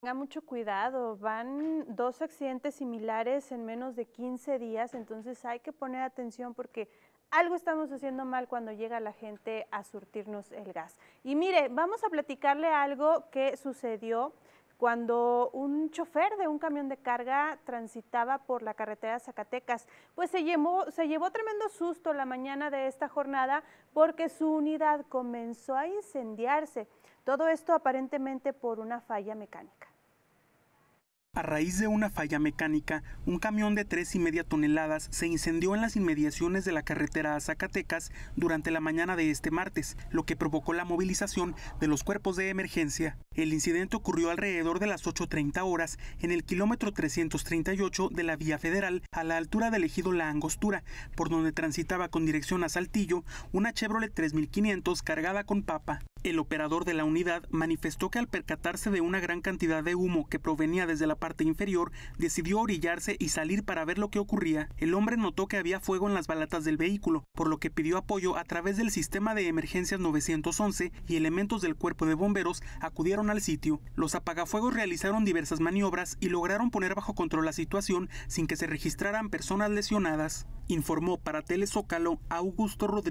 Tenga mucho cuidado, van dos accidentes similares en menos de 15 días, entonces hay que poner atención porque algo estamos haciendo mal cuando llega la gente a surtirnos el gas. Y mire, vamos a platicarle algo que sucedió cuando un chofer de un camión de carga transitaba por la carretera Zacatecas, pues se llevó, se llevó tremendo susto la mañana de esta jornada porque su unidad comenzó a incendiarse. Todo esto aparentemente por una falla mecánica. A raíz de una falla mecánica, un camión de tres y media toneladas se incendió en las inmediaciones de la carretera a Zacatecas durante la mañana de este martes, lo que provocó la movilización de los cuerpos de emergencia. El incidente ocurrió alrededor de las 8.30 horas en el kilómetro 338 de la vía federal a la altura del ejido La Angostura, por donde transitaba con dirección a Saltillo una Chevrolet 3500 cargada con papa. El operador de la unidad manifestó que al percatarse de una gran cantidad de humo que provenía desde la parte inferior, decidió orillarse y salir para ver lo que ocurría. El hombre notó que había fuego en las balatas del vehículo, por lo que pidió apoyo a través del sistema de emergencias 911 y elementos del cuerpo de bomberos acudieron al sitio. Los apagafuegos realizaron diversas maniobras y lograron poner bajo control la situación sin que se registraran personas lesionadas, informó para Telezócalo Augusto Rodríguez.